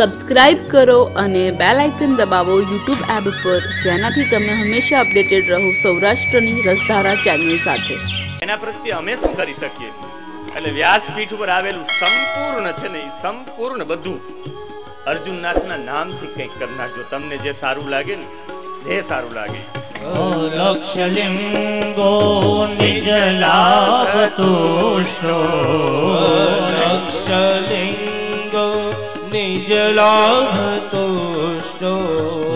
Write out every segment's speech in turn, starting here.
Subscribe કરો અને bell icon દબાવો યુટ્યુબ એપ પર જેનાથી તમે હંમેશા અપડેટેડ રહો સૌરાષ્ટ્રની રસધારા ચેનલ સાથે. એના પ્રત્યે અમે શું કરી શકીએ? એટલે વ્યાસપીઠ ઉપર આવેલું સંપૂર્ણ છે ને સંપૂર્ણ બધું અર્જુનનાથના નામથી કંઈક કરી નાખજો. તમને જે સારું લાગે ને જે સારું લાગે. લક્ષલિંગો નિજ લાભતુષ્ટો લક્ષલિંગ નિજ લાભ તુષ્ટો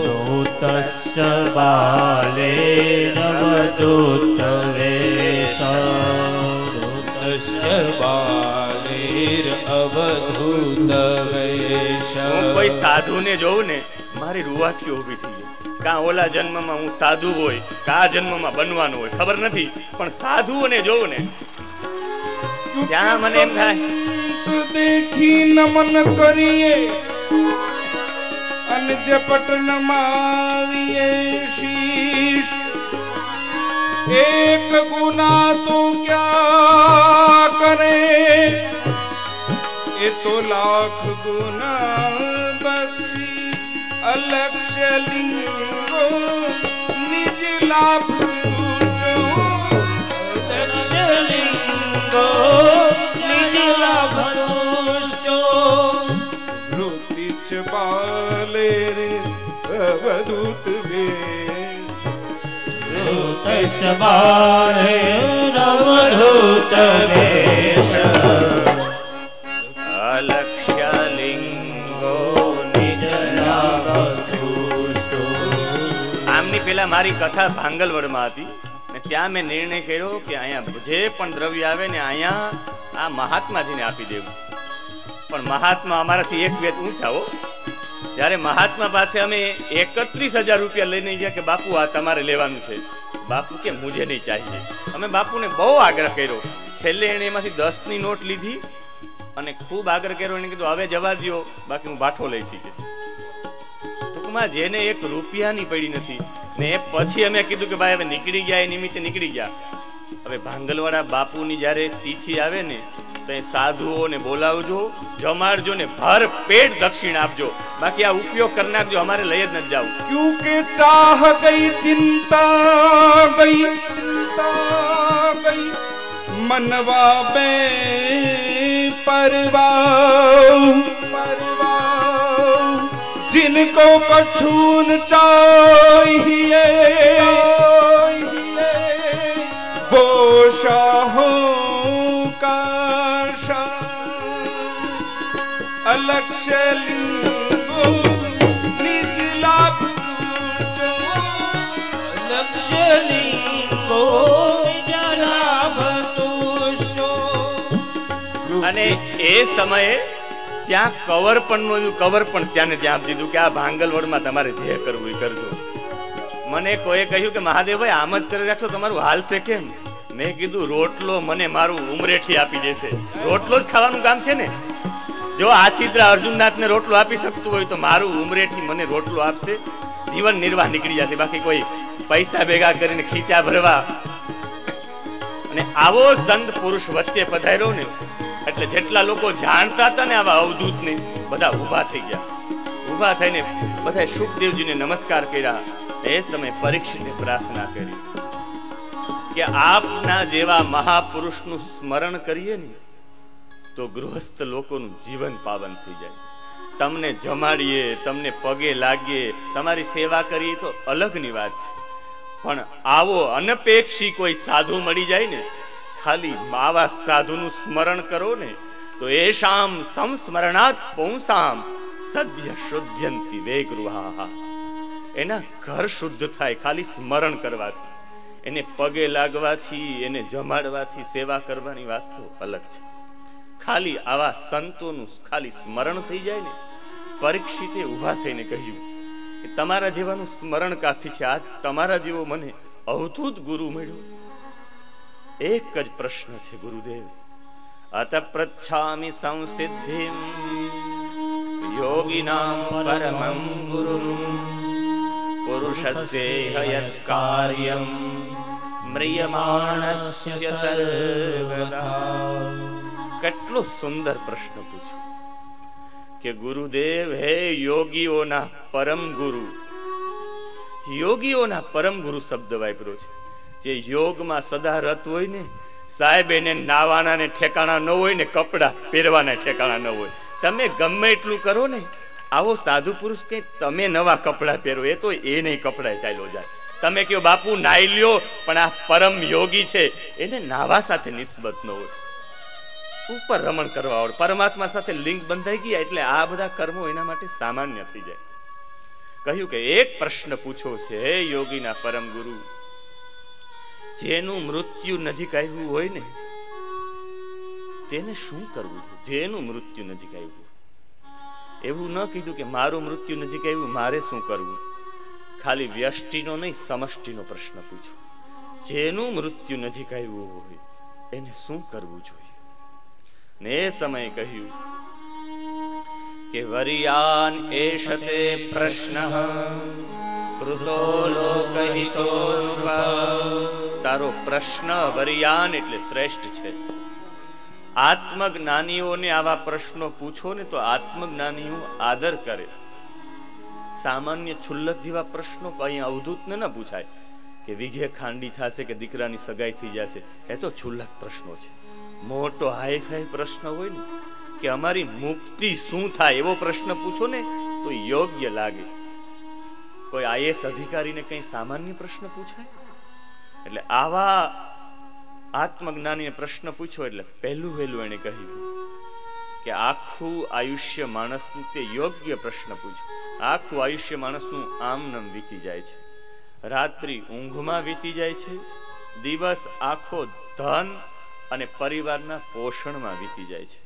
દૂતસ્ય બાલે નવદૂત વેશ દૂતશ્ચ બાલેર અવધૂત વેશ કોઈ સાધુને જોઉં ને મારી રૂવાટીઓ ઊભી થઈ ગઈ. કાં ઓલા જન્મમાં હું સાધુ હોય કાં આ જન્મમાં બનવાનું હોય ખબર નથી. પણ સાધુઓને જોઉં ને ત્યાં મને એમ થાય દેખી નમન કરીએ અને જે પટનમાં આવીએ શીશ, એક ગુના તો ક્યાં કરે? એ તો લાખ ગુના બક્ષી અલક્ષ્ય લિંગો નિજ લાભ લક્ષલિંગો નિજ લાભ બાલે અવધૂત વે દૂતસ્ય બાલે વેશ અલક્ષ્યલિંગો નિજ આમની પેલા મારી કથા ભાંગલવડમાં હતી ને ત્યાં મેં નિર્ણય કર્યો કે અહીંયા જે પણ દ્રવ્ય આવે ને અહીંયા આ મહાત્માજીને આપી દેવું. પણ મહાત્મા અમારાથી એક વેત ઊંચા હો. જ્યારે મહાત્મા પાસે અમે એકત્રીસ હજાર રૂપિયા લઈને ગયા કે, બાપુ, આ તમારે લેવાનું છે. બાપુ કે મુજે નહીં ચાહીએ? અમે બાપુને બહુ આગ્રહ કર્યો. છેલ્લે એણે એમાંથી દસની નોટ લીધી અને ખૂબ આગ્રહ કર્યો. એને કીધું, હવે જવા દ્યો, બાકી હું બાઠો લઈ શીખે. ટૂંકમાં જેને એક રૂપિયાની પડી નથી, ને એ પછી અમે કીધું કે, ભાઈ, હવે નીકળી ગયા, એ નિમિત્તે નીકળી ગયા. હવે ભાંગલવાડા બાપુની જ્યારે તિથિ આવે ને તો એ સાધુઓને બોલાવજો જમાડજો ને ભર પેટ દક્ષિણ આપજો બાકી આ ઉપયોગ કરી નાખજો અમારે લઈ જ નથી જાવ क्योंकि चाह गई चिंता गई चिंता गई मनवा बे परवाह परवाह जिनको कछून चाहिए એ સમયે ત્યાં કવર પણ કવર પણ ત્યાં ને ત્યાં દીધું કે આ ભાંગલવડમાં તમારે જે કરવું કરજો. મને કોઈ કહ્યું કે મહાદેવભાઈ આમ જ કરી રાખશો, તમારું હાલશે કેમ? મેં કીધું, રોટલો મને મારું ઉમરેઠી આપી દેશે. રોટલો જ ખાવાનું કામ છે ને? જો આ છિદ્ર અર્જુનનાથને રોટલો આપી શકતું હોય તો મારું ઉમરેઠી મને રોટલો આપશે. જીવન નિર્વાહ નીકળી જશે. બાકી કોઈ પૈસા ભેગા કરીને ખીચા ભરવા. અને આવો સંત પુરુષ વચ્ચે પધાર્યો ને એટલે જેટલા લોકો જાણતા હતા ને આવા અવધૂતને, બધા ઊભા થઈ ગયા. ઊભા થઈને બધા સુખદેવજીને નમસ્કાર કર્યા. એ સમય પરીક્ષિતે પ્રાર્થના કરી કે આપના જેવા મહાપુરુષનું સ્મરણ કરીએ ને, તો ગૃહસ્થ લોકોનું જીવન પાવન થઈ જાય. તમને જમાડીએ, તમને પગે લાગીએ, તમારી સેવા કરીએ તો અલગની વાત છે. પણ આવો અનપેક્ષી કોઈ સાધુ મળી જાય ને ખાલી માવા સાધુનું સ્મરણ કરો ને, તો એશામ સંસ્મરણાત પૌંસામ સદ્ય શુદ્ધ્યંતિ વેગૃહા એના ઘર શુદ્ધ થાય, ખાલી સ્મરણ કરવાથી. એને પગે લાગવાથી, એને જમાડવાથી સેવા કરવાની વાત તો અલગ છે. ખાલી આવા સંતોનું ખાલી સ્મરણ થઈ જાય ને, પરીક્ષિતે ઊભા થઈને કહ્યું કે, તમારા જેવાનું સ્મરણ કાફી છે. આજ તમારા જેવો મને અવધૂત ગુરુ મળ્યો. એક જ પ્રશ્ન છે ગુરુદેવ. અત પૃચ્છામિ સંસિદ્ધિમ યોગિનામ પરમં ગુરુ પુરુષસ્ય યત કેટલો સુંદર પ્રશ્ન પૂછ્યો કે ગુરુદેવ, હે યોગીઓના પરમ ગુરુ. યોગીઓના પરમ ગુરુ શબ્દ વાપર્યો છે. જે યોગમાં સદા રત હોય ને, સાહેબ એને નાવાના ને ઠેકાણા ન હોય ને, કપડા પહેરવાના ઠેકાણા ન હોય. તમે ગમે એટલું કરો ને, આવો સાધુ પુરુષ કે તમે નવા કપડા પહેરો, એ તો એ નહીં કપડા ચાલ્યો જાય. તમે કયો બાપુ, નાઈ લ્યો, પણ આ પરમ યોગી છે. એને નાવા સાથે નિસ્બત ન હોય. ઉપર રમણ કરવા આવડે પરમાત્મા સાથે લિંક બંધાઈ ગયા એટલે આ બધા કર્મો એના માટે સામાન્ય થઈ જાય. કહ્યું કે, એક પ્રશ્ન પૂછો છે, હે યોગીના પરમ ગુરુ જેનું મૃત્યુ નજીક આવ્યું હોય ને, તેને શું કરવું જોઈએ જેનું મૃત્યુ નજીક આવ્યું એવું ન કીધું કે મારું મૃત્યુ નજીક આવ્યું, મારે શું કરવું? ખાલી વ્યષ્ટિનો નહીં, સમષ્ટિનો પ્રશ્ન પૂછો. જેનું મૃત્યુ નજીક આવ્યું હોય, એને શું કરવું જોઈએ? ને એ સમયે કહ્યું કે વરિયાન એષતે પ્રશ્ન કૃતો લોકહિતો તારો પ્રશ્ન વરિયાન એટલે શ્રેષ્ઠ છે. આત્મજ્ઞાનીઓને આવા પ્રશ્નો પૂછો ને તો આત્મજ્ઞાનીઓ આદર કરે. સામાન્ય છુલ્લક જેવા પ્રશ્નો કઈ અવધૂતને ન પૂછાય કે વિઘે ખાંડી થશે કે દીકરાની સગાઈ થઈ જશે. એ તો છુલ્લક પ્રશ્નો છે. મોટો હાઈ ફાઈ પ્રશ્ન હોય ને કે અમારી મુક્તિ શું થાય એવો પ્રશ્ન પૂછો ને તો યોગ્ય લાગે. કોઈ આઈએસ અધિકારીને કઈ સામાન્ય પ્રશ્ન પૂછાય? એટલે આવા આત્મજ્ઞાનીએ પ્રશ્ન પૂછ્યો એટલે પહેલું વહેલું એને કહ્યું કે આખું આયુષ્ય માણસનું તે યોગ્ય પ્રશ્ન પૂછ્યો. આખું આયુષ્ય માણસનું આમ નામ વીતી જાય છે. રાત્રિ ઊંઘમાં વીતી જાય છે. દિવસ આખો ધન અને પરિવારના પોષણમાં વીતી જાય છે.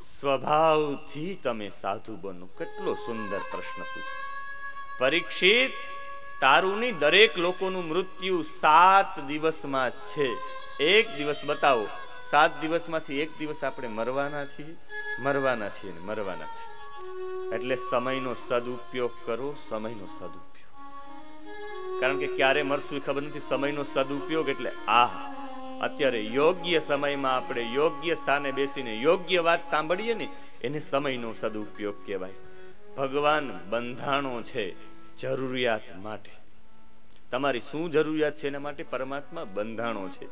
સ્વભાવથી તમે સાધુ બનો. કેટલો સુંદર પ્રશ્ન પૂછ્યો. પરીક્ષિત તારુની દરેક લોકોનું મૃત્યુ સાત દિવસમાં છે. એક દિવસ બતાવો, સાત દિવસમાંથી એક દિવસ આપણે મરવાના છીએ? મરવાના છીએ મરવાના છે એટલે સમયનો સદુપયોગ કરો, સમયનો સદુપયોગ. કારણ કે ક્યારે મરશું એ ખબર નથી, સમયનો સદુપયોગ એટલે આ અત્યારે યોગ્ય સમયમાં આપણે યોગ્ય સ્થાને બેસીને યોગ્ય વાત સાંભળીએ ને, એને સમયનો સદુપયોગ કહેવાય. ભગવાન બંધાણો છે. જરૂરિયાત માટે. તમારી શું જરૂરિયાત છે એના માટે પરમાત્મા બંધાણો છે.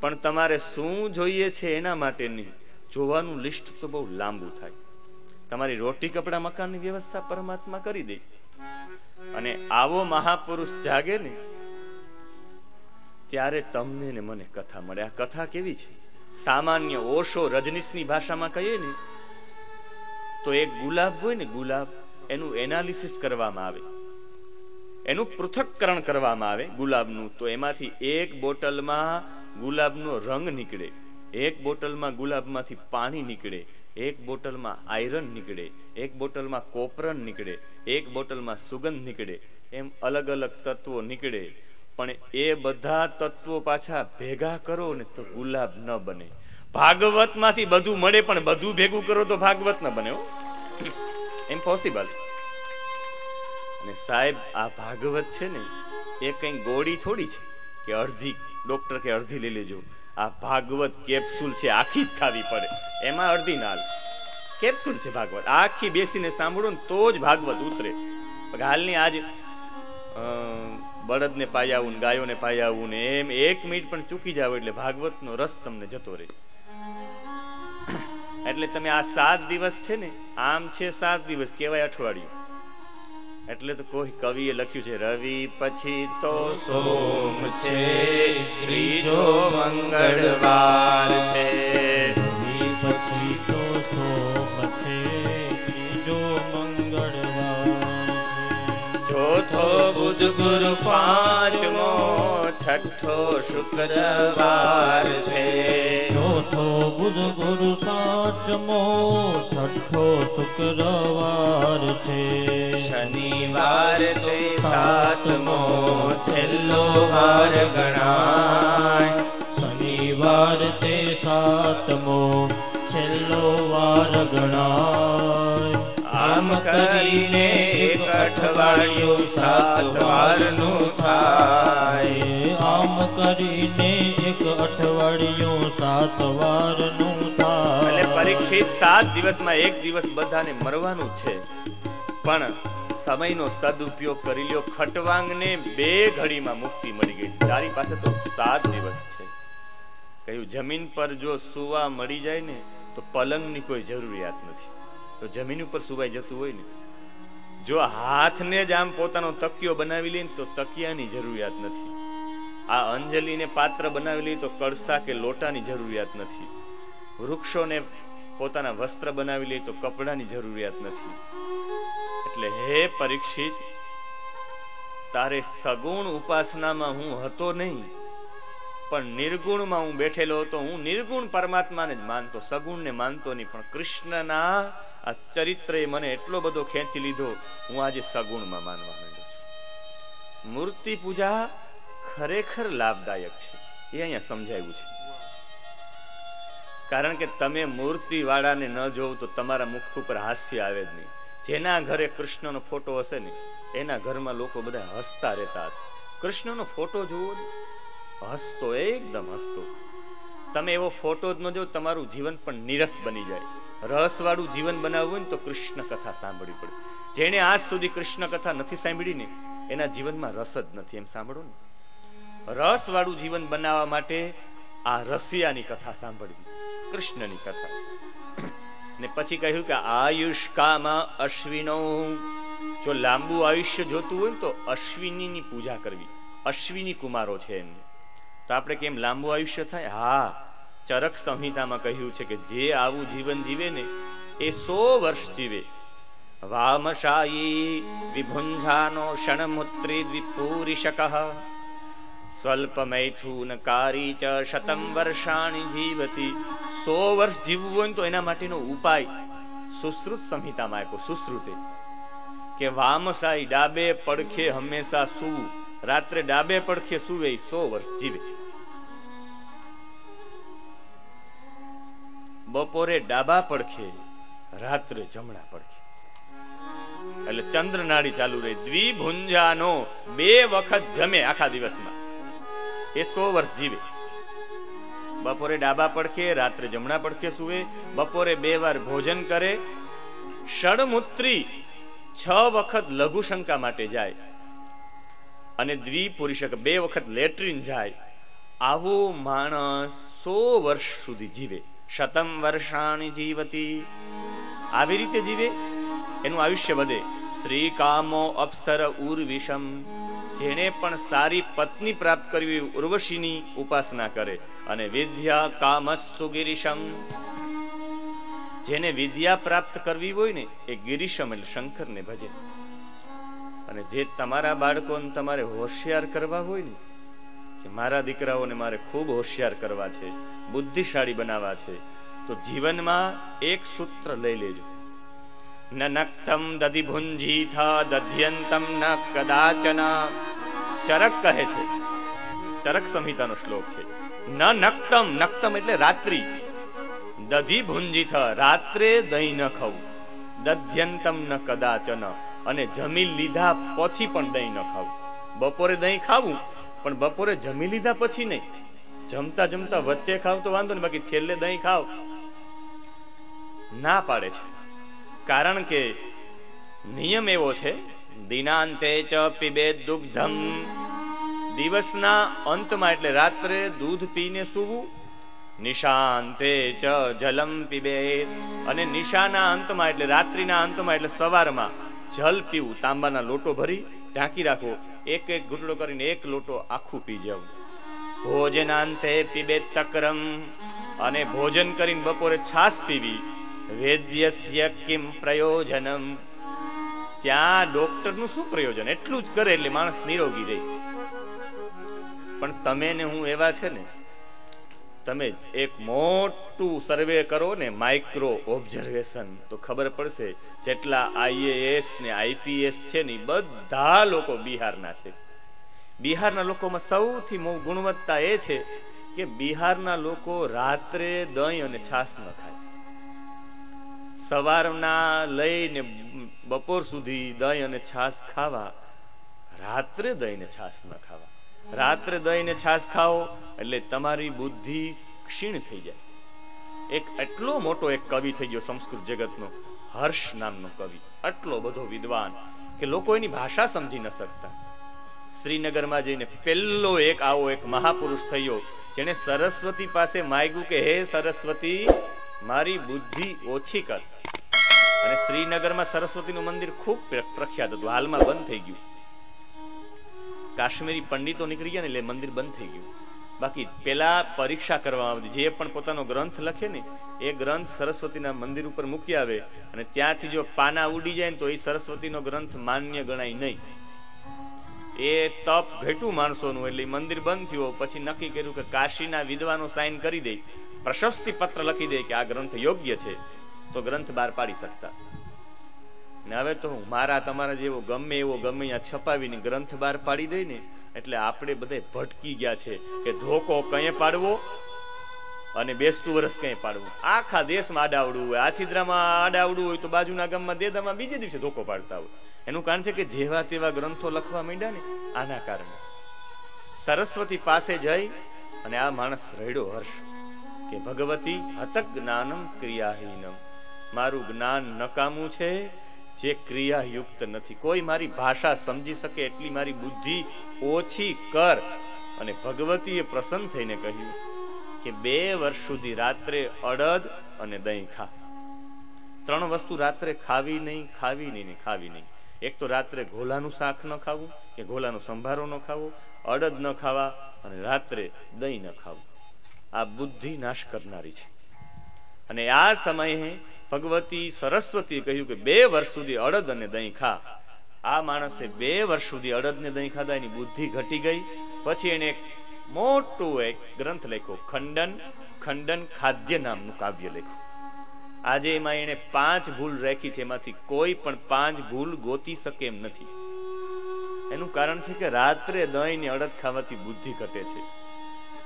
પણ તમારે શું જોઈએ છે એના માટે નહીં. જોવાનું લિસ્ટ તો બહુ લાંબુ થાય. તમારી રોટી કપડા મકાનની વ્યવસ્થા પરમાત્મા કરી દે. અને આવો મહાપુરુષ જાગે ને, ત્યારે તમને ને મને કથા મળે. આ કથા કેવી છે? સામાન્ય ઓશો રજનીશની ભાષામાં કહીએ ને, તો એક ગુલાબ હોય ને ગુલાબ, એનું એનાલિસિસ કરવામાં આવે. એનું પૃથક્કરણ કરવામાં આવે ગુલાબનું. તો એમાંથી એક બોટલમાં ગુલાબનો રંગ નીકળે, એક બોટલમાં ગુલાબમાંથી પાણી નીકળે, એક બોટલમાં આયરન નીકળે, એક બોટલમાં કોપરન નીકળે, એક બોટલમાં સુગંધ નીકળે, એમ અલગ અલગ તત્વો નીકળે. પણ એ બધા તત્વો પાછા ભેગા કરો ને તો ગુલાબ ન બને. ભાગવતમાંથી બધું મળે, પણ બધું ભેગું કરો તો ભાગવત ન બને ઇમ્પોસિબલ અને સાહેબ, આ ભાગવત છે ને, એ કઈ ગોળી થોડી છે કે અડધી? ડોક્ટર કે અડધી લઈ લેજો. આ ભાગવત કેપ્સ્યુલ છે, આખી જ ખાવી પડે. એમાં અડધી નાલ. કેપ્સ્યુલ છે ભાગવત. આખી બેસીને સાંભળો ને તો જ ભાગવત ઉતરે. હાલની આજ બળદને પાયાવું ને ગાયોને પાયાવું ને એમ એક મિનિટ પણ ચૂકી જાવ એટલે ભાગવતનો રસ તમને જતો રહે. એટલે તમે આ સાત દિવસ છે ને, આમ છે સાત દિવસ, કહેવાય અઠવાડિયું. એટલે તો કોઈ કવિએ લખ્યું છે રવિ પછી તો સોમ છે ત્રીજો મંગળવાર છે. રવિ પછી તો સોમ છે ત્રીજો મંગળવાર ચોથો બુધ ગુરુ પાંચમો છઠ્ઠો શુક્રવાર છે. બુધ ગુરુ પાંચમો છઠ્ઠો શુક્રવાર છે. શનિવાર તે સાતમો છેલ્લો વાર ગણાય. શનિવાર તે સાતમો છેલ્લો વાર ગણાય. આ કરીને એક અઠવાડિયું સાત વારનું થાય. આમ કરીને એક અઠવાડિયું સાત વારનું થાય. એટલે પરીક્ષિત સાત દિવસમાં એક દિવસ બધાને મરવાનું છે. પણ સમયનો સદુપયોગ કરી લ્યો. ખટવાંગને બે ઘડીમાં મુક્તિ મળી ગઈ. તારી પાસે તો સાત દિવસ છે. કહ્યું જમીન પર જો સુવા મળી જાય ને તો પલંગની કોઈ જરૂરિયાત નથી. તો જમીન ઉપર સુવાઈ જતું હોય ને, જો હાથને જ આમ પોતાનો તકિયો બનાવી લે તો તકિયાની જરૂરિયાત નથી. આ અંજલિને પાત્ર બનાવી લે તો કળસા કે લોટાની જરૂરિયાત નથી. વૃક્ષોને પોતાના વસ્ત્ર બનાવી લે તો કપડાની જરૂરિયાત નથી. એટલે હે પરીક્ષિત, તારે સગુણ ઉપાસનામાં હું હતો નહીં, પણ નિર્ગુણમાં હું બેઠેલો હતો. હું નિર્ગુણ પરમાત્માને જ માનતો, સગુણને માનતો નહીં, પણ કૃષ્ણના આ ચરિત્રએ મને એટલો બધો ખેંચી લીધો, હું આજે સગુણમાં માનવા માંડ્યો છું. મૂર્તિ પૂજા ખરેખર લાભદાયક છે, એ અહીંયા સમજાવ્યું છે. કારણ કે તમે મૂર્તિ વાળાને ન જોવ તો તમારા મુખ ઉપર હાસ્ય આવે જ નહીં. જેના ઘરે કૃષ્ણનો ફોટો હશે ને, એના ઘરમાં લોકો બધા હસતા રહેતા હશે. કૃષ્ણનો ફોટો જોવો હસતો, એકદમ હસતો. તમે એવો ફોટો જ ન જો તમારું જીવન પણ નીરસ બની જાય. રસવાળું જીવન બનાવવું હોય ને તો કૃષ્ણ કથા સાંભળવી પડે. જેણે આજ સુધી કૃષ્ણ કથા નથી સાંભળી ને, એના જીવનમાં રસ જ નથી, એમ સાંભળો ને. રસવાળું જીવન બનાવવા માટે આ રસિયાની કથા સાંભળવી, કૃષ્ણની કથા. ને પછી કહ્યું કે આયુષ કામાં અશ્વિનો. જો લાંબુ આયુષ્ય જોતું હોય ને તો અશ્વિનીની પૂજા કરવી. અશ્વિની કુમારો છે એમને. તો આપણે કેમ લાંબુ આયુષ્ય થાય? હા ચરક સંહિતામાં કહ્યું છે કે જે આવું જીવન જીવે ને, એ સો વર્ષ જીવે. વામશાયી વિભુંજાનો ક્ષણમુત્રી દ્વિપૂરિષક સ્વલ્પમૈથુનકારી ચ શતમ વર્ષાણી જીવતી સો વર્ષ જીવવું હોય તો એના માટેનો ઉપાય સુશ્રુત સંહિતામાં આપ્યો, સુશ્રુતે. કે વામસાઈ ડાબે પડખે હંમેશા સૂવું, રાત્રે ડાબે પડખે સૂવે સો વર્ષ જીવે. બપોરે ડાબા પડખે, રાત્રે જમણા પડખે. એટલે ચંદ્ર નાડી ચાલુ રહી. દ્વિભુંજાનો બે વખત જમે આખા દિવસમાં. એ સો વર્ષ જીવે. બપોરે ડાબા પડખે, રાત્રે જમણા પડખે સુવે. બપોરે બે વાર ભોજન કરે. ષડમૂત્રી છ વખત લઘુશંકા માટે જાય. અને દ્વિપુરુષક બે વખત લેટ્રિન જાય. આવો માણસ સો વર્ષ સુધી જીવે. શતમ વર્ષાણી જીવતી. આવી રીતે જીવે, એનું આયુષ્ય વધે. શ્રી કામો અપ્સર ઉર્વિષમ જેણે પણ સારી પત્ની પ્રાપ્ત કરવી ઉર્વશીની ઉપાસના કરે. અને વિદ્યા કામસ્તુ ગિરીશમ. જેને વિદ્યા પ્રાપ્ત કરવી હોય ને, એ ગિરીશમ એટલે શંકરને ભજે. અને જે તમારા બાળકોને તમારે હોશિયાર કરવા હોય ને કે મારા દીકરાઓને મારે ખૂબ હોશિયાર કરવા છે, બુદ્ધિશાળી બનાવવા છે, તો જીવનમાં એક સૂત્ર લઈ લેજો. ન નક્તમ દધિભુંજીથ દધ્યંતમ ન કદાચના. ચરક કહે છે. ચરક સંહિતાનો શ્લોક છે. ન નક્તમ નક્તમ એટલે રાત્રિ. દધી ભુંજીથ રાત્રે દહીં ન ખાવું. દધ્યંતમ ન કદાચન. અને જમી લીધા પછી પણ દહીં ન ખાવું. બપોરે દહીં ખાવું પણ બપોરે જમી લીધા પછી નહીં. જમતા જમતા વચ્ચે ખાવ તો વાંધો નહીં, બાકી છેલ્લે દહીં ખાવ. ના પાડે છે. કારણ કે નિયમ એવો છે, દિનાંતે ચ પીબે દુગ્ધમ. દિવસના અંતમાં એટલે રાત્રે દૂધ પીને સૂવું, નિશાંતે ચ જલમ પીબે. અને નિશાના અંતમાં એટલે રાત્રિના અંતમાં એટલે સવારમાં જલ પીવું, તાંબાના લોટો ભરી ઢાંકી રાખવો. એક એક ઘૂંટડો કરીને એક લોટો આખું પી જવું. ભોજનાંતે પીબે તકરમ અને ભોજન કરીને બપોરે છાસ પીવી. વેદ્યસ્ય કિમ પ્રયોજનમ. ત્યાં ડોક્ટરનું શું પ્રયોજન? એટલું જ કરે એટલે માણસ નિરોગી રહે. પણ તમે ને હું એવા છે ને તમે એક મોટું સર્વે કરો ને માઇક્રો ઓબ્ઝર્વેશન તો ખબર પડશે જેટલા આઈએએસ ને આઈપીએસ છે ને બધા લોકો બિહારના છે. બિહારના લોકોમાં સૌથી ગુણવત્તા એ છે કે બિહારના લોકો રાત્રે દહીં અને છાશ ન ખાય. સવારના લઈને બપોર સુધી દહીં અને છાશ ખાવા, રાત્રે દહીં ને છાશ ન ખાવા. રાત્રે દહીંને છાશ ખાઓ એટલે તમારી બુદ્ધિ ક્ષીણ થઈ જાય. એક એટલો મોટો એક કવિ થઈ ગયો સંસ્કૃત જગતનો, હર્ષ નામનો કવિ આટલો બધો વિદ્વાન કે લોકો એની ભાષા સમજી ન શકતા. શ્રીનગરમાં જઈને પહેલો એક આવો એક મહાપુરુષ થયો, જેણે સરસ્વતી પાસે માગ્યું કે, હે સરસ્વતી, મારી બુદ્ધિ ઓછી કર. અને શ્રીનગરમાં સરસ્વતીનું મંદિર ખૂબ પ્રખ્યાત હતું, હાલમાં બંધ થઈ ગયું. કાશ્મીરી પંડિતો નીકળી ગયા ને એટલે મંદિર બંધ થઈ ગયું. બાકી પેલા પરીક્ષા કરવામાં આવતી. જે પણ પોતાનો ગ્રંથ લખે ને, એ ગ્રંથ સરસ્વતીના મંદિર ઉપર મૂકી આવે અને ત્યાંથી જો પાના ઉડી જાય ને તો એ સરસ્વતીનો ગ્રંથ માન્ય ગણાય નહીં. એ તપ ઘટ્યું માણસોનું એટલે મંદિર બંધ થયું. પછી નક્કી કર્યું કે કાશીના વિદ્વાનો સાઈન કરી દે. પ્રશસ્તિ પત્ર લખી દે કે આ ગ્રંથ યોગ્ય છે. તો ગ્રંથ બહાર પાડી શકતા. ને હવે તો હું મારા તમારા જેવો ગમે એવો ગમે અહીંયા છપાવીને ગ્રંથ બહાર પાડી દઈ ને, એટલે આપણે બધે ભટકી ગયા છે કે ધોકો કંઈ પાડવો અને બેસતું વર્ષ કઈ પાડવું? આખા દેશમાં આડાવડું હોય આ છિદ્રામાં આડાવડું હોય તો બાજુના ગામમાં, દેદામાં બીજે દિવસે ધોકો પાડતા હોય. એનું કારણ છે કે જેવા તેવા ગ્રંથો લખવા માંડ્યા ને, આના કારણે. સરસ્વતી પાસે જઈ અને આ માણસ રડ્યો હર્ષ કે, ભગવતી, હતક જ્ઞાનમ ક્રિયાહીનમ. મારું જ્ઞાન નકામું છે જે ક્રિયાયુક્ત નથી. કોઈ મારી ભાષા સમજી શકે એટલી મારી બુદ્ધિ ઓછી કર. અને ભગવતીએ પ્રસન્ન થઈને કહ્યું કે બે વર્ષ સુધી રાત્રે અડદ અને દહીં ખા. ત્રણ વસ્તુ રાત્રે ખાવી નહીં ખાવી નહીં ને ખાવી નહીં. એક તો રાત્રે ઘોલાનું શાક ન ખાવું, કે ઘોલાનો સંભારો ન ખાવો, અડદ ન ખાવા અને રાત્રે દહીં ન ખાવું. આ બુદ્ધિ નાશ કરનારી છે. અને આ સમયે ભગવતી સરસ્વતી કહ્યું કે બે વર્ષ સુધી અડદ અને દહીં ખા. આ માણસે બે વર્ષ સુધી અડદ ને દહીં ખાધા, એની બુદ્ધિ ઘટી ગઈ. પછી એને એક મોટું એક ગ્રંથ લખ્યો, ખંડન ખંડન ખાદ્ય નામનું કાવ્ય લખ્યું. આજે એમાં એને પાંચ ભૂલ રાખી છે, એમાંથી કોઈ પણ પાંચ ભૂલ ગોતી શકે એમ નથી. એનું કારણ છે કે રાત્રે દહીં ને અડદ ખાવાથી બુદ્ધિ ઘટે છે.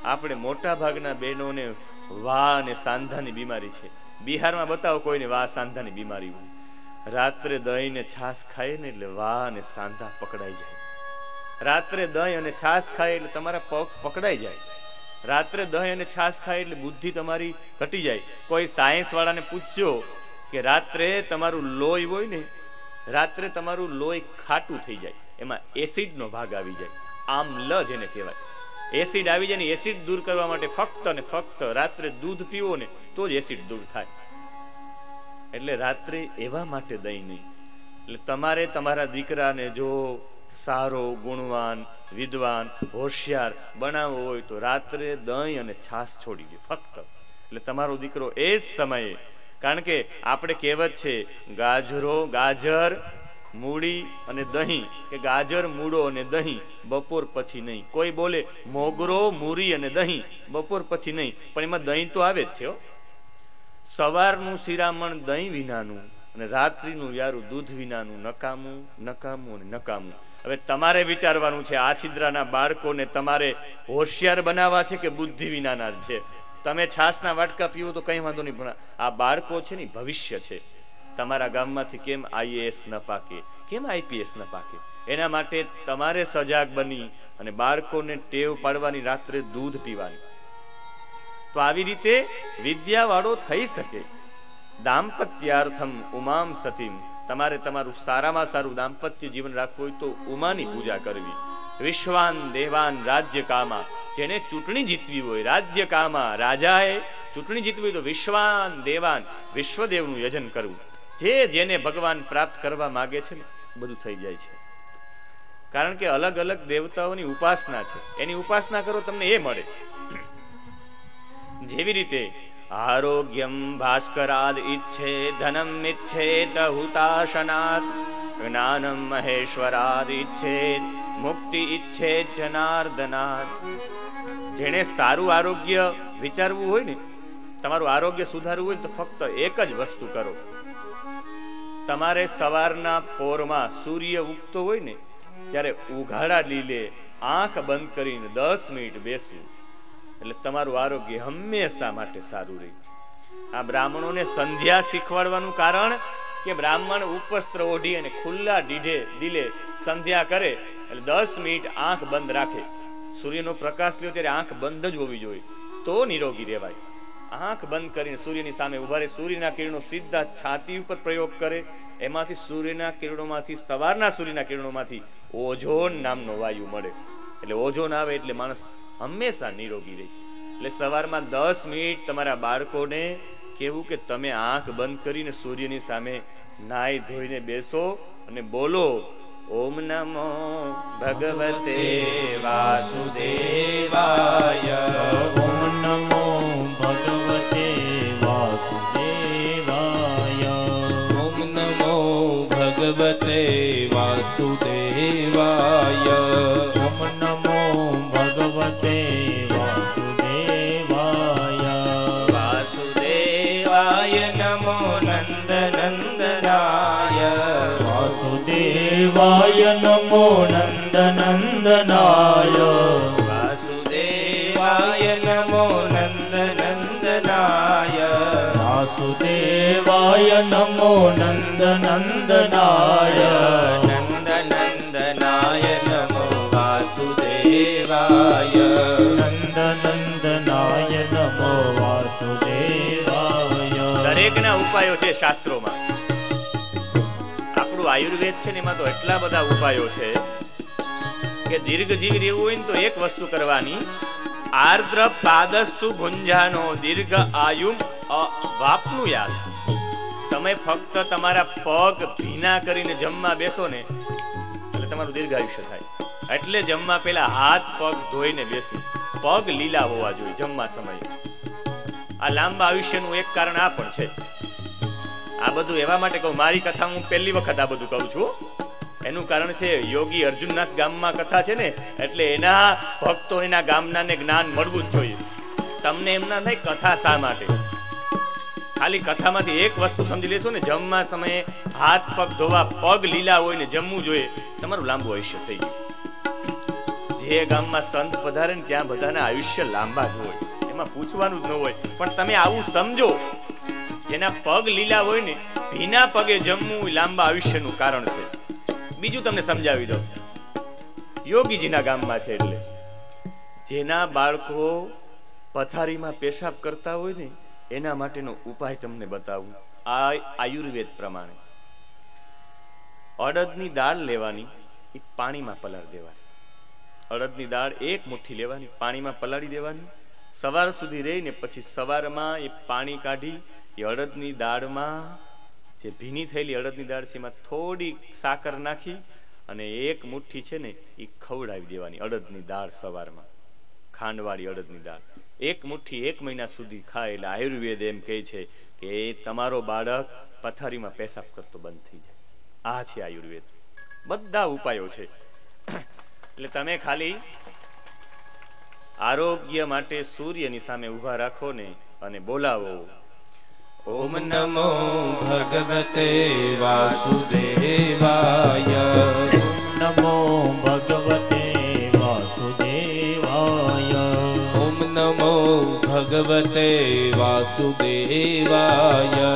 આપણે મોટા ભાગના બહેનોને વા અને સાંધાની બીમારી છે. બિહારમાં બતાવો કોઈને વા સાંધાની બીમારી હોય. રાત્રે દહીં ને છાશ ખાય ને એટલે વા અને સાંધા પકડાઈ જાય. રાત્રે દહીં અને છાશ ખાય એટલે તમારા પગ પકડાઈ જાય. રાત્રે દહીં અને છાશ ખાય એટલે બુદ્ધિ તમારી ઘટી જાય. કોઈ સાયન્સ વાળાને પૂછજો કે રાત્રે તમારું લોહી હોય ને, રાત્રે તમારું લોહી ખાટું થઈ જાય. એમાં એસિડનો ભાગ આવી જાય. આમ્લ જેને કહેવાય. એસિડ આવી જાય ને એસિડ દૂર કરવા માટે ફક્ત અને ફક્ત રાત્રે દૂધ પીવો ને તો જ એસિડ દૂર થાય. એટલે રાત્રે એવા માટે દહીં નહીં. એટલે તમારે તમારા દીકરાને જો સારો, ગુણવાન, વિદ્વાન, હોશિયાર બનાવવો હોય તો રાત્રે દહીં અને છાશ છોડી દે, ફક્ત. એટલે તમારો દીકરો એ જ સમયે. કારણ કે આપણે કહેવત છે, ગાજરો, ગાજર મૂડી અને દહીં. કે ગાજર, મૂળો અને દહીં બપોર પછી નહીં. કોઈ બોલે મોગરો મૂરી અને દહીં બપોર પછી નહીં. પણ એમાં દહીં તો આવે જ છે હો. સવારનું શિરામણ દહીં વિનાનું અને રાત્રિનું યારું દૂધ વિનાનું નકામું નકામું અને નકામું. હવે તમારે વિચારવાનું છે, આ છિદ્રાના બાળકોને તમારે હોશિયાર બનાવવા છે કે બુદ્ધિ વિનાના છે? તમે છાસના વાટકા પીવો તો કંઈ વાંધો નહીં, પણ આ બાળકો છે ને ભવિષ્ય છે. તમારા ગામમાંથી કેમ આઈએએસ ન પાકે? કેમ આઈપીએસ ન પાકે? એના માટે તમારે સજાગ બની અને બાળકોને ટેવ પાડવાની રાત્રે દૂધ પીવાની. તો આવી રીતે વિદ્યાવાળો થઈ શકે. દાંપત્યાર્થમ ઉમામ સતીમ. તમારે તમારું સારામાં સારું દાંપત્ય જીવન રાખવું હોય તો ઉમાની પૂજા કરવી. વિશ્વાન દેવાન રાજ્ય કામા. જેને ચૂંટણી જીતવી હોય, રાજ્ય કામા રાજાએ ચૂંટણી જીતવી હોય તો વિશ્વાન દેવાન વિશ્વદેવનું યજન કરવું. જે જેને ભગવાન પ્રાપ્ત કરવા માગે છે ને, બધું થઈ જાય છે. કારણ કે અલગ અલગ દેવતાઓની ઉપાસના છે. એની ઉપાસના કરો, તમને એ મળે. જેવી રીતે આરોગ્યમ ભાસ્કરાદ ઈચ્છે ધનમ ઈચ્છેત હુતાશનાત જ્ઞાનમ મહેશ્વરાદ ઈચ્છેત મુક્તિ ઈચ્છેત જનાર્દનાથ. જેણે સારું આરોગ્ય વિચારવું હોય ને, તમારું આરોગ્ય સુધારવું હોય તો ફક્ત એક જ વસ્તુ કરો. તમારે સવારના પોરમાં સૂર્ય ઉગતો હોય ને, ત્યારે ઉઘાડા લીલે આંખ બંધ કરીને દસ મિનિટ બેસવું. એટલે તમારું આરોગ્ય હંમેશા માટે સારું રહે. આ બ્રાહ્મણોને સંધ્યા શીખવાડવાનું કારણ કે બ્રાહ્મણ ઉપસ્ત્ર ઓઢી અને ખુલ્લા દીઢે દિલે સંધ્યા કરે એટલે દસ મિનિટ આંખ બંધ રાખે. સૂર્યનો પ્રકાશ લ્યો ત્યારે આંખ બંધ જ હોવી જોઈએ. તો નિરોગી રહેવાય. આંખ બંધ કરીને સૂર્યની સામે ઊભા રહે, સૂર્યના કિરણો સીધા છાતી ઉપર પ્રયોગ કરે. એમાંથી સૂર્યના કિરણોમાંથી, સવારના સૂર્યના કિરણોમાંથી ઓઝોન નામનો વાયુ મળે. એટલે ઓઝોન આવે એટલે માણસ હંમેશા નિરોગી રહે. એટલે સવારમાં દસ મિનિટ તમારા બાળકોને કેવું કે તમે આંખ બંધ કરીને સૂર્યની સામે નાઈ ધોઈને બેસો અને બોલો ઓમ નમો ભગવતે વાસુદેવાય. ઓમ નમો ભગવતે વાસુદેવાય. ઓમ નમો ભગવતે વાસુદેવાય. નંદનંદનાય નંદનંદનાય નમો વાસુદેવાય નંદનંદનાય નમો વાસુદેવાય દરેકના ઉપાયો છે શાસ્ત્રોમાં. આપણું આયુર્વેદ છે ને એમાં તો એટલા બધા ઉપાયો છે કે દીર્ઘજીવી રહેવું હોય ને તો એક વસ્તુ કરવાની આર્દ્ર પાદસ્તુ ભુંજાનો દીર્ઘ આયુમ અ- વાપનું યાદ. તમે ફક્ત તમારા પગ ભીના કરીને જમવા બેસો ને, એટલે તમારું દીર્ઘ આયુષ્ય થાય. એટલે જમવા પહેલા હાથ, પગ ધોઈને બેસવું પગ લીલા હોવા જોઈએ જમવા સમયે. આ લાંબા આયુષ્યનું એક કારણ આ પણ છે. આ બધું એવા માટે કહું, મારી કથા હું પહેલી વખત આ બધું કહું છું. એનું કારણ છે, યોગી અર્જુનનાથ ગામમાં કથા છે ને, એટલે એના ભક્તો એના ગામનાને જ્ઞાન મળવું જ જોઈએ. તમને એમના થાય કથા શા માટે? ખાલી કથામાંથી એક વસ્તુ સમજી લેશો ને, જમવા સમયે હાથ, પગ ધોવા, પગ લીલા હોય ને જમવું જોઈએ, તમારું લાંબુ આયુષ્ય થઈ ગયું. જે ગામમાં સંત પધારે ને ત્યાં બધાના આયુષ્ય લાંબા જ હોય. એમાં પૂછવાનું જ ન હોય. પણ તમે આવું સમજો, જેના પગ લીલા હોય ને, ભીના પગે જમવું લાંબા આયુષ્યનું કારણ છે. બીજું તમને સમજાવી દઉં. યોગીજીના ગામમાં છે એટલે, જેના બાળકો પથારીમાં પેશાબ કરતા હોય ને એના માટેનો ઉપાય તમને બતાવું. આ આયુર્વેદ પ્રમાણે. અડદની દાળ લેવાની, એ પાણીમાં પલાળી દેવાની. અડદની દાળ એક મુઠ્ઠી લેવાની, પાણીમાં પલાળી દેવાની. સવાર સુધી રહીને પછી સવારમાં એ પાણી કાઢી, એ અડદની દાળમાં, જે ભીની થયેલી અડદની દાળ છે, એમાં થોડી સાકર નાખી અને એક મુઠ્ઠી છે ને, એ ખવડાવી દેવાની અડદની દાળ સવારમાં. ખાંડવાળી અડદની દાળ. એક મુઠ્ઠી એક મહિના સુધી ખાય એટલે આયુર્વેદ એમ કહે છે કે તમારો બાળક પથારીમાં પેશાબ કરતો બંધ થઈ જાય. આ છે આયુર્વેદ. બધા ઉપાયો છે. એટલે તમે ખાલી આરોગ્ય માટે સૂર્યની સામે ઊભા રાખો ને અને બોલાવો. ઓમ નમો ભગવતે વાસુદેવાય. નમો ભગવતે વાસુદેવાય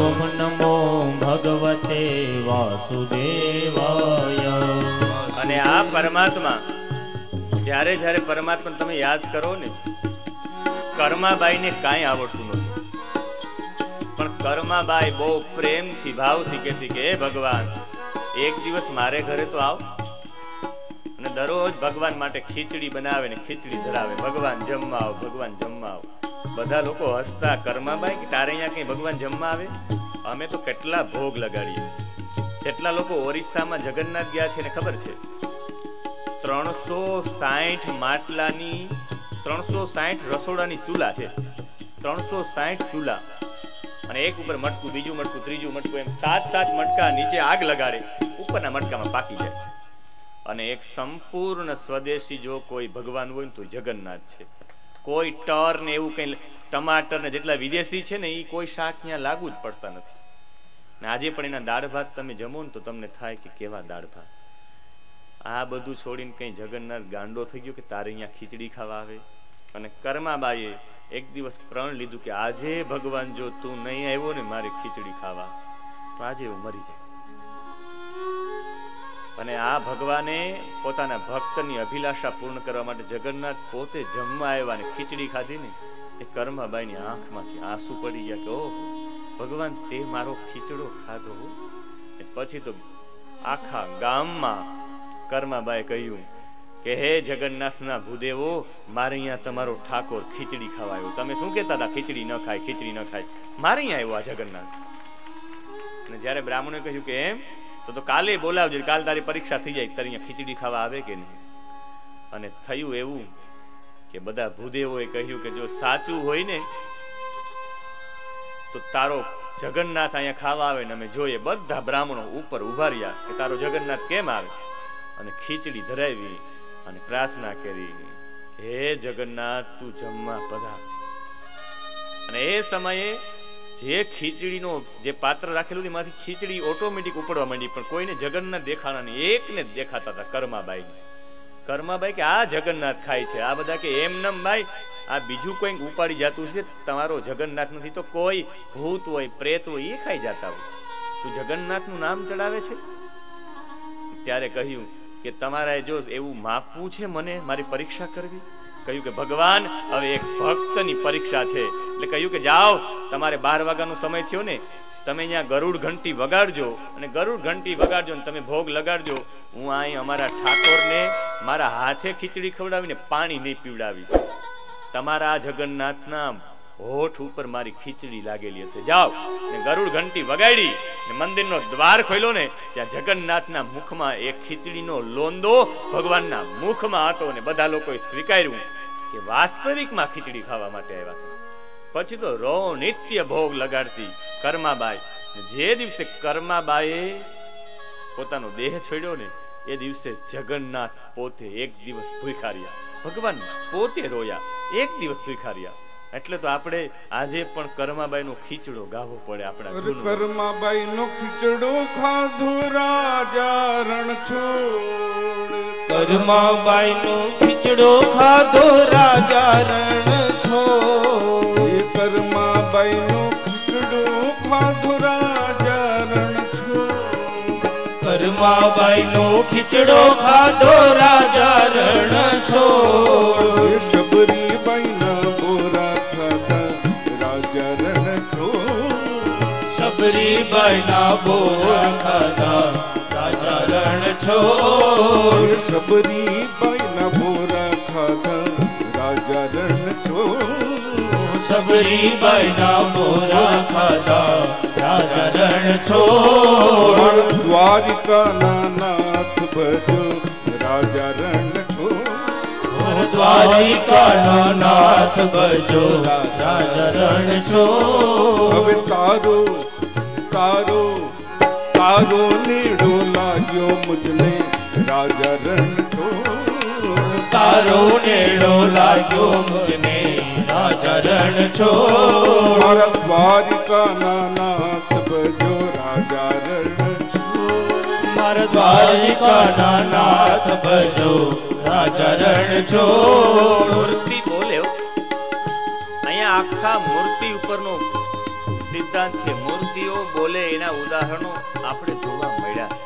ઓમ નમો ભગવતે વાસુદેવાય અને આ પરમાત્મા જ્યારે જ્યારે પરમાત્મા તમે યાદ કરો ને કર્માબાઈને કાંઈ આવડતું નહોતું પણ કર્માબાઈ બહુ પ્રેમથી ભાવથી કહેતી કે હે ભગવાન એક દિવસ મારે ઘરે તો આવ. દરરોજ ભગવાન માટે ખીચડી બનાવે ને ખીચડી ધરાવે. ભગવાન જમવા આવો, ભગવાન જમવા આવો. બધા લોકો હસતા કર્માબાઈ કે તારે અહીંયા કઈ ભગવાન જમવા આવે? અમે તો કેટલા ભોગ લગાડીએ. જેટલા લોકો ઓરિસ્સામાં જગન્નાથ ગયા છે ને ખબર છે? ત્રણસો સાઠ માટલાની, ત્રણસો સાઠ રસોડાની ચૂલા છે. ત્રણસો સાઠ ચૂલા. અને એક ઉપર મટકું, બીજું મટકું, ત્રીજું મટકું એમ સાત સાત મટકા નીચે આગ લગાડે. ઉપરના મટકામાં પાકી જાય. અને એક સંપૂર્ણ સ્વદેશી જો કોઈ ભગવાન હોય ને તો જગન્નાથ છે. કોઈ ટર ને એવું કંઈ ટમાટર ને જેટલા વિદેશી છે ને એ કોઈ શાક ત્યાં લાગુ જ પડતા નથી. ને આજે પણ એના દાળ ભાત તમે જમો ને તો તમને થાય કે કેવા દાળ ભાત. આ બધું છોડીને કંઈ જગન્નાથ ગાંડો થઈ ગયો કે તારે અહીંયા ખીચડી ખાવા આવે? અને કર્માબાઈએ એક દિવસ પ્રણ લીધું કે આજે ભગવાન જો તું નહીં આવ્યો ને મારે ખીચડી ખાવા. તો આજે એવું મરી જાય અને આ ભગવાને પોતાના ભક્તની અભિલાષા પૂર્ણ કરવા માટે જગન્નાથ પોતે જમવા આવ્યા ને ખીચડી ખાધી ને, તે કર્માબાઈની આંખમાંથી આંસુ પડી ગયા કે, ઓહો, ભગવાન, તે મારો ખીચડો ખાધો પછી તો આખા ગામમાં કર્માબાઈ કહ્યું કે, હે જગન્નાથના ભૂદેવો, મારે અહીંયા તમારો ઠાકોર ખીચડી ખાવા આવ્યો. તમે શું કહેતા હતા? ખીચડી ન ખાય, ખીચડી ન ખાય. મારે અહીંયા આવ્યો આ જગન્નાથ. અને જ્યારે બ્રાહ્મણે કહ્યું કે, એમ તો તો કાલે બોલાવજો, કાલ તારી પરીક્ષા થઈ જાય, તારી અહીંયા ખીચડી ખાવા આવે કે નહીં? અને થયું એવું કે બધા ભૂદેવોએ કહ્યું કે જો સાચું હોય ને, તો તારો જગન્નાથ અહીંયા ખાવા આવે ને અમે જોઈએ. બધા બ્રાહ્મણો ઉપર ઊભા રહ્યા કે તારો જગન્નાથ કેમ આવે? અને ખીચડી ધરાવી અને પ્રાર્થના કરી, હે જગન્નાથ, તું જમવા પધાર. અને એ સમયે જે ખીચડીનો જે પાત્ર રાખેલું હતું, એમાંથી ખીચડી ઓટોમેટિક ઉપડવા માંડી, પણ કોઈને જગન્નાથ દેખાણા નહીં. એકને દેખાતા હતા કર્માબાઈ કર્માબાઈ કે, આ જગન્નાથ ખાય છે. આ બધા કે, એમ નમ ભાઈ આ બીજું કોઈ ઉપાડી જતું છે? તમારો જગન્નાથ નથી તો કોઈ ભૂત હોય, પ્રેત હોય, એ ખાઈ જતા હોય. તું જગન્નાથનું નામ ચડાવે છે? ત્યારે કહ્યું કે તમારે જો એવું માપવું છે મને, મારી પરીક્ષા કરવી? કહ્યું કે, ભગવાન, હવે એક ભક્તની પરીક્ષા છે. એટલે કહ્યું કે, જાઓ, તમારે બાર વાગ્યાનો સમય થયો ને, તમે અહીંયા ગરુડ ઘંટી વગાડજો અને ગરુડ ઘંટી વગાડજો અને તમે ભોગ લગાડજો. હું અહીં અમારા ઠાકોરને મારા હાથે ખીચડી ખવડાવીને પાણી નહીં પીવડાવી. તમારા જગન્નાથના હોઠ ઉપર મારી ખીચડી લાગેલી હશે. જાઓ. ને ગરુડ ઘંટી વગાડી ને મંદિરનો દ્વાર ખોલ્યો ને ત્યાં જગન્નાથના મુખમાં એક ખીચડીનો લોંદો ભગવાનના મુખમાં હતો ને બધા લોકોએ સ્વીકાર્યું કે વાસ્તવિકમાં ખીચડી ખાવા માટે આવ્યા હતા. પછી તો રો નિત્ય ભોગ લગાડતી કર્માબાઈ. જે દિવસે કર્માબાઈએ પોતાનો દેહ છોડ્યો ને એ દિવસે જગન્નાથ પોતે એક દિવસ ભૂખાર્યા. ભગવાન પોતે રોયા. એક દિવસ ભૂખ્યા રહ્યા એટલે તો આપણે આજે પણ કર્માબાઈ નો ખીચડો ગાવો પડે આપણા. કર્માબાઈ નો ખીચડો ખાધો રાજા રણ કર્માબાઈ નો ખીચડો ખાધો રાજા એ કર્માબાઈ નો ખીચડો ખાધો રાજા રણ છો કર્માબાઈ નો ખીચડો ખાધો રાજા રણ છોડ શબરીબાઈ છોડ સબરીબાઈ ના બોર ખાધા. રાજા રણ છોડ. એ શબરીબાઈ ના બોરા ખાધા. રાજા રણ છોડ. સબરીબાઈ ના બોરા ખાધા. રાજા રણ છોડ. દ્વારિકા ના નાથ ભજો. રાજા રણ છોડ. દ્વારિકા નાથ ભજો. રાજા રણ હવે તારો તારો તારો નીડો લાગ્યો મુજને રાજા રણ છો તારો નેડો લાગ્યો મુજને રાજા રણ છો મારા દ્વારિકા ના નાથ ભજો રાજા રણ છો મારા દ્વારિકા નાથ ભજો રાજા રણ છો મૂર્તિ બોલ્યો અહીંયા આખા મૂર્તિ ઉપરનો સિદ્ધાંત છે, મૂર્તિઓ બોલે એના ઉદાહરણો આપણે જોવા મળ્યા છે.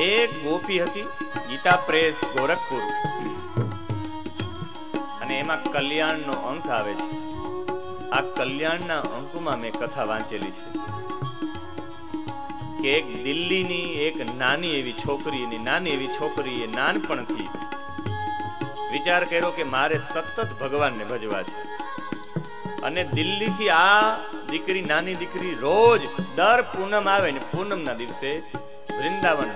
એક ગોપી હતી ગીતા પ્રેસ ગોરખપુર. અને એમાં કલ્યાણનો અંક આવે છે. આ કલ્યાણના અંકમાં મેં કથા વાંચેલી છે. કે એક દિલ્હીની એક નાની એવી છોકરી, એની નાની એવી છોકરી એ નાનપણથી વિચાર કર્યો કે મારે સતત ભગવાનને ભજવા છે. અને દિલ્હીથી આ દીકરી, નાની દીકરી રોજ દર પૂનમ આવે ને પૂનમના દિવસે વૃંદાવન,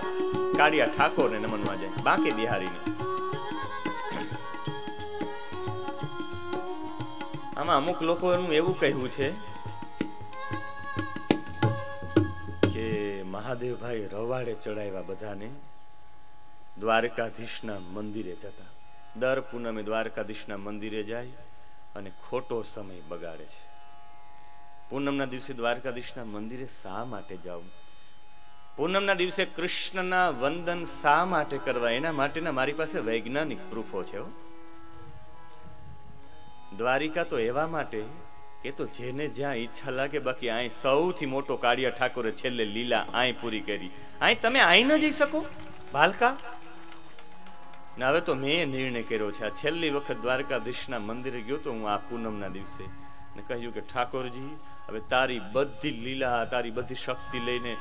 કાળિયા ઠાકોરને નમનવા જાય, બાકી બિહારીને. આમાં અમુક લોકોનું એવું કહેવું છે કે મહાદેવભાઈ રવાડે ચડાવ્યા બધાને દ્વારકાધીશના મંદિરે જતા. દર પૂનમે દ્વારકાધીશના મંદિરે જાય અને ખોટો સમય બગાડે છે. પૂનમના દિવસે દ્વારકાધીશના મંદિરે શા માટે જાઉં પૂનમના દિવસે કૃષ્ણના વંદન શા માટે કરવા? એના માટેના મારી પાસે વૈજ્ઞાનિક પ્રૂફો છે. દ્વારિકા તો એવા માટે કે તો જેને જ્યાં ઈચ્છા લાગે બાકી અહીં સૌથી મોટો કાળિયા ઠાકોરે છેલ્લે લીલા અહીં પૂરી કરી. અહીં તમે અહીં ન જઈ શકો? ભાલકા? ને હવે તો મેં નિર્ણય કર્યો છે. આ છેલ્લી વખત દ્વારકાધીશના મંદિરે ગયો તો હું આ પૂનમના દિવસે ને કહ્યું કે ઠાકોરજી, હવે તારી બધી લીલા, તારી બધી શક્તિ લઈને